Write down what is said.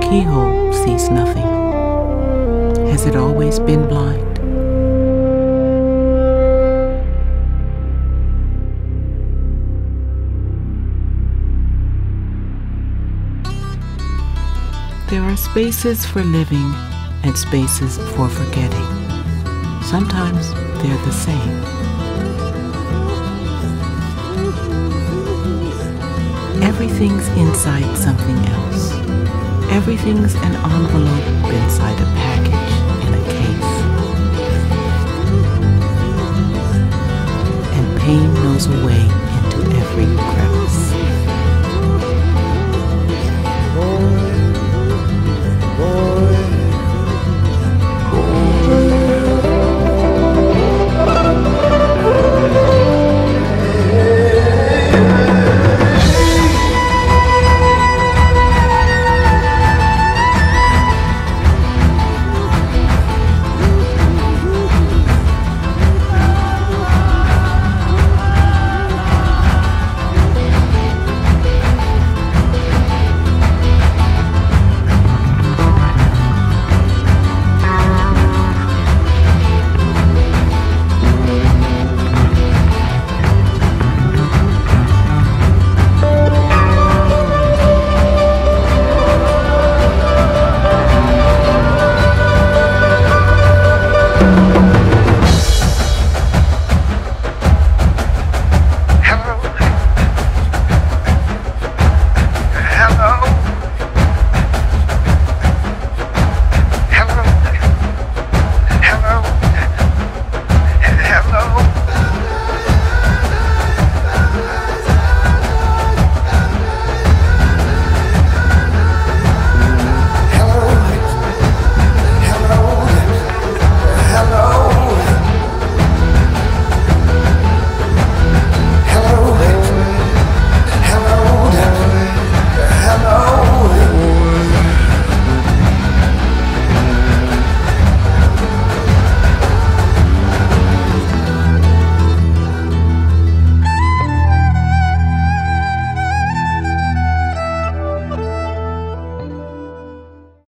the keyhole sees nothing. Has it always been blind? There are spaces for living and spaces for forgetting. Sometimes they're the same. Everything's inside something else. Everything's an envelope inside a package in a case. And pain knows a way into every crevice.